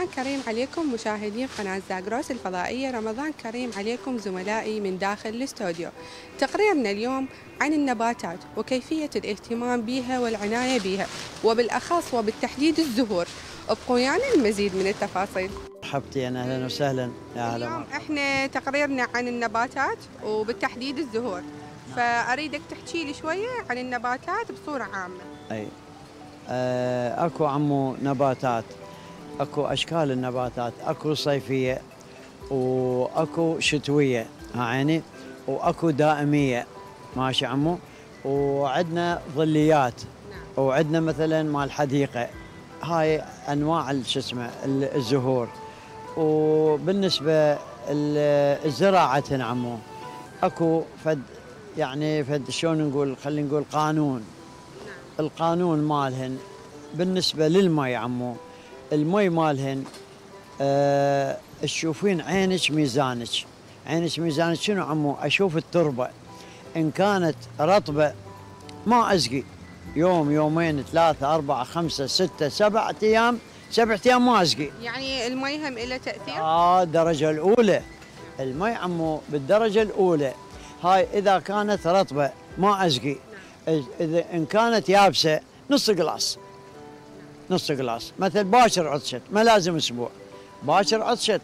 رمضان كريم عليكم مشاهدين قناة زاغروس الفضائية. رمضان كريم عليكم زملائي من داخل الاستوديو. تقريرنا اليوم عن النباتات وكيفية الاهتمام بها والعناية بها وبالأخص وبالتحديد الزهور. ابقوا ويانا المزيد من التفاصيل. مرحبتين أهلا وسهلا. يا اليوم مرحبا. إحنا تقريرنا عن النباتات وبالتحديد الزهور. فأريدك تحكي لي شوية عن النباتات بصورة عامة. أي. آه، أكو عمو نباتات اكو اشكال النباتات اكو صيفية واكو شتوية ها عيني واكو دائمية ماشي عمو؟ وعندنا ظليات نعم. وعندنا مثلا مال حديقة هاي أنواع شو اسمه ال- الزهور. وبالنسبة ال- الزراعه عمو اكو فد يعني فد شلون نقول خلينا نقول قانون. القانون مالهن بالنسبة للمي عمو المي مالهن آه تشوفين عينك ميزانك. عينك ميزانك شنو عمو؟ أشوف التربة. إن كانت رطبة ما اسقي يوم يومين ثلاثة أربعة خمسة ستة سبعة أيام سبعة أيام ما أسقي يعني المي هم له تأثير؟ آه الدرجة الأولى. المي عمو بالدرجة الأولى. هاي إذا كانت رطبة ما أسقي إذا إن كانت يابسة نص قلاص. نص قلاص. مثل باكر عطشت ما لازم أسبوع. باكر عطشت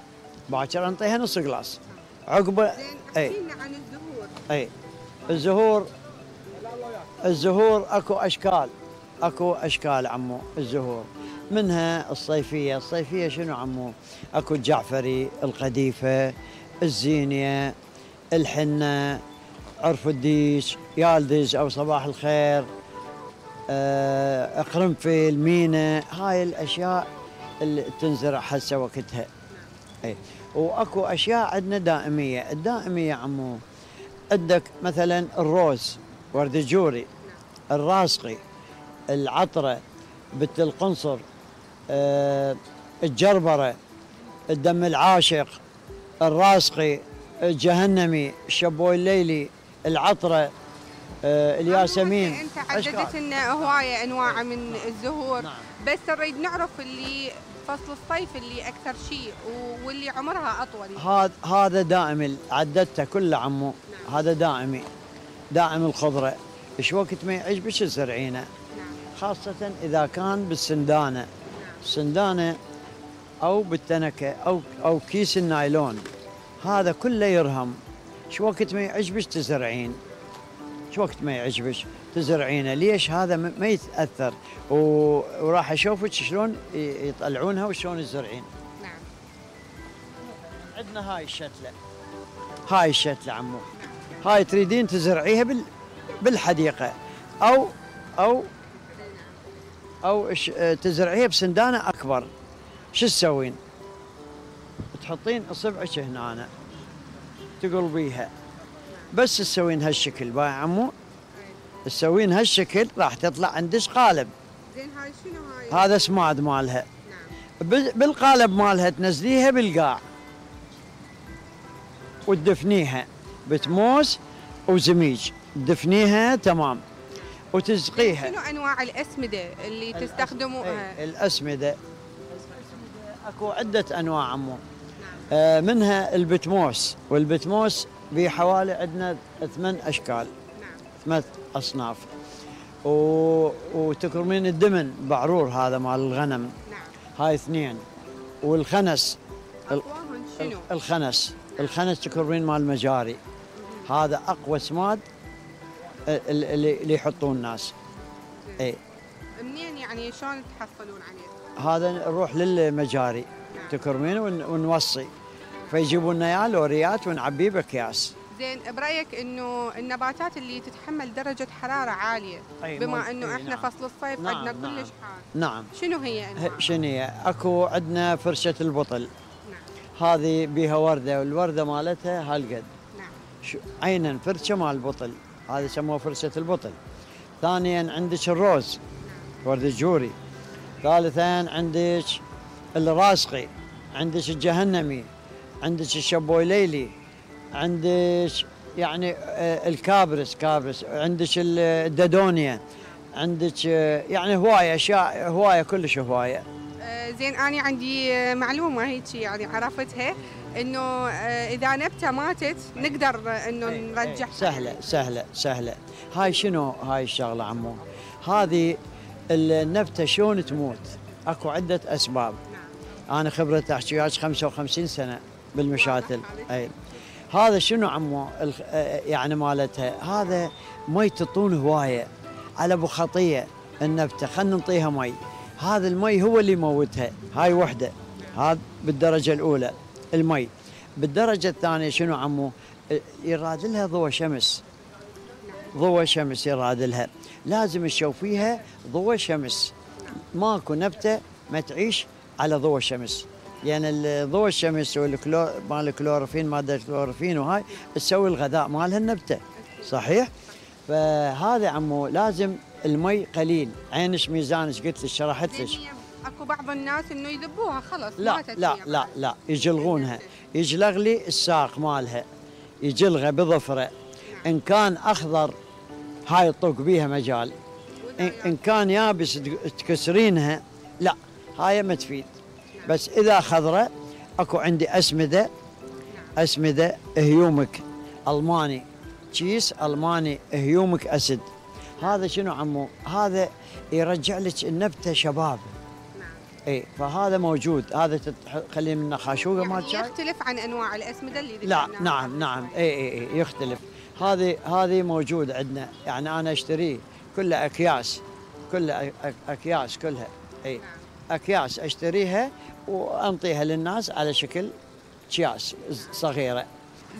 باكر أنطيها نص قلاص. عقبه لنا عن الزهور. إي. الزهور الزهور أكو أشكال. أكو أشكال عمو الزهور. منها الصيفية. الصيفية شنو عمو؟ أكو الجعفري القديفة الزينية الحنة عرف الديش يالدز أو صباح الخير. قرنفل مينا هاي الأشياء اللي تنزرع هسه وقتها. اي وأكو أشياء عندنا دائمية. الدائمية عمو عندك مثلا الروز ورد الجوري الراسقي العطرة بت القنصر آه، الجربرة الدم العاشق الراسقي الجهنمي الشبوي الليلي العطرة. آه، الياسمين أنت. عددت لنا هواية أنواع من الزهور. نعم. بس نريد نعرف اللي فصل الصيف اللي أكثر شيء واللي عمرها أطول. هذا هذا دائم عددته كله عمو. هذا دائمي. دائم الخضرة. إيش وقت ما يعجبك تزرعينه نعم. خاصة إذا كان بالسندانة. سندانة أو بالتنكة أو أو كيس النايلون. هذا كله يرهم. شو وقت ما يعجبك تزرعين. وقت ما يعجبك تزرعينه ليش هذا ما يتأثر؟ و- وراح أشوفك شلون يطلعونها وشلون تزرعين نعم. عندنا هاي الشتلة. هاي الشتلة عمو. هاي تريدين تزرعيها بال أو أو إش- آه، تزرعيها بسندانة أكبر. شو تسوين؟ تحطين إصبعك هنا. أنا تقلبيها. بس تسوين هالشكل باي عمو تسوين هالشكل راح تطلع عندك قالب؟ زين هاي شنو هاي؟ هذا سماد مالها. نعم. بال- بالقالب مالها تنزليها بالقاع. وتدفنيها بتموس وزميج. تدفنيها تمام. وتسقيها شنو أنواع الأسمدة اللي تستخدموها؟ إيه، الأسمدة. أكو عدة أنواع عمو. آه منها البتموس. والبتموس بحوالي عندنا ثمان أشكال نعم. ثمان أصناف. و... وتكرمين الدمن بعرور هذا مال الغنم. نعم. هاي اثنين. والخنس. ال- شنو؟ الخنس. الخنس تكرمين مال المجاري هذا أقوى سماد ال- ال- اللي اللي يحطون الناس. اي منين يعني شلون تحصلون عليه؟ هذا نروح للمجاري نعم. تكرمين ون- ونوصي. فيجيبوا لنا اياه لوريات ونعبيه باكياس زين برأيك إنه النباتات اللي تتحمل درجة حرارة عالية أي بما. إنه إحنا نعم. فصل الصيف نعم، عندنا نعم. كلش حار. نعم. شنو هي انواع شنو هي؟ أكو عندنا فرشة البطل. نعم. هذه بيها وردة والوردة مالتها هالقد. نعم. عينا فرشة مال البطل هذه يسموها فرشة البطل. ثانيا عندك الروز ورد الجوري ثالثا عندك الراسقي. عندك الجهنمي. عندك الشبوي ليلي عندك يعني آه، الكابرس كابرس عندك الددونيا عندك آه، يعني هواية أشياء هواية كلش هواية. آه، زين أنا عندي معلومة هيك يعني عرفتها إنه آه، إذا نبتة ماتت نقدر إنه إيه، نرجعها. سهلة سهلة سهلة. هاي شنو؟ هاي الشغلة عمو. هذه النبتة شلون تموت؟ أكو عدة أسباب. نعم. أنا خبرتي احكي وياك 55 سنة. بالمشاتل. أي. هذا شنو عمو؟ يعني مالتها. هذا مي تطون هواية. على أبو خطية النبتة. خلينا نعطيها مي. هذا المي هو اللي يموتها. هاي وحدة. هذا بالدرجة الأولى. المي. بالدرجة الثانية شنو عمو؟ يراد لها ضوء شمس. ضوء شمس يراد لها. لازم تشوفيها ضوء شمس. ماكو نبتة ما تعيش على ضوء الشمس يعني ضوء الشمس والكلو مال الكلوروفين مادة الكلوروفين وهاي تسوي الغذاء مالها النبته صحيح؟ فهذا عمو لازم المي قليل. عينش ميزانش قلت لك؟ شرحت لك. هي أكو بعض الناس إنه يذبوها خلص لا لا لا. لا يجلغونها يجلغ لي الساق مالها. يجلغها بظفره. إن كان أخضر هاي طق بيها مجال. إن كان يابس تك- تكسرينها لا هاي ما تفيد. بس إذا خضرة أكو عندي أسمدة. أسمدة هيومك. ألماني تشيس ألماني هيومك أسد. هذا شنو عمو؟ هذا يرجع لك النبتة شباب. نعم. اي فهذا موجود. هذا تخليه من خاشوقة مال يعني شاي يختلف عن أنواع الأسمدة اللي لا. نعم نعم. اي اي اي يختلف. هذه هذه موجود عندنا. يعني أنا أشتريه. كلها أكياس. كلها أك- أكياس كلها. اي نعم. أكياس أشتريها وأنطيها للناس على شكل اكياس صغيرة.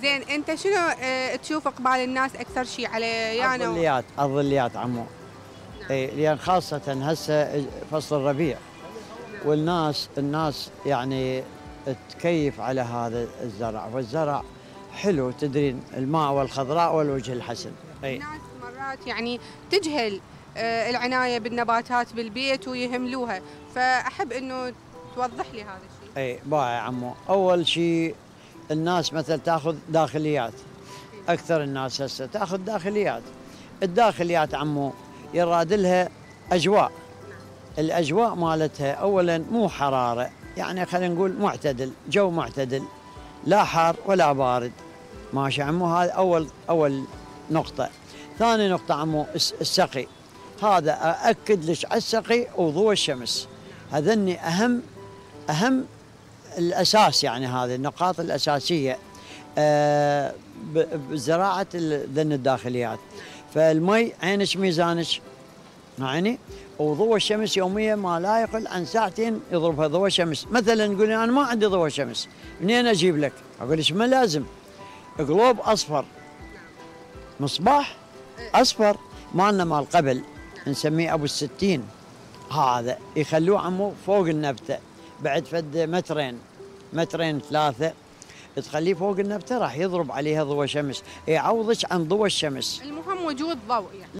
زين أنت شنو آه، تشوف إقبال الناس أكثر شيء على و- الظليات الظليات عمو. نعم. إي لأن خاصة هسه فصل الربيع. والناس الناس يعني تكيف على هذا الزرع. والزرع حلو تدرين الماء والخضراء والوجه الحسن. إي. الناس مرات يعني تجهل. العناية بالنباتات بالبيت ويهملوها. فأحب إنه توضح لي هذا الشيء. اي باع يا عمو. أول شيء الناس مثلا تأخذ داخليات. أكثر الناس هسه تأخذ داخليات. الداخليات عمو يراد لها أجواء. الأجواء مالتها اولا مو حرارة يعني خلينا نقول معتدل جو معتدل لا حار ولا بارد. ماشي عمو هذا أول أول نقطة. ثاني نقطة عمو الس- السقي. هذا ااكد لك على السقي وضوء الشمس. هذني أهم أهم الأساس يعني هذه النقاط الأساسية آه، ب- بزراعة ال- ذن الداخليات. فالمي عينش ميزانش يعني وضوء الشمس يوميا ما لا يقل عن ساعتين يضربها ضوء الشمس. مثلا تقول أنا ما عندي ضوء شمس منين أجيب لك؟ أقول لك ما لازم. قلوب أصفر مصباح أصفر مالنا مال قبل. نسميه أبو الستين. هذا يخلوه عمو فوق النبتة بعد فد مترين مترين ثلاثة. تخليه فوق النبتة راح يضرب عليها ضوء شمس. يعوضك عن ضوء الشمس. المهم وجود ضوء يعني.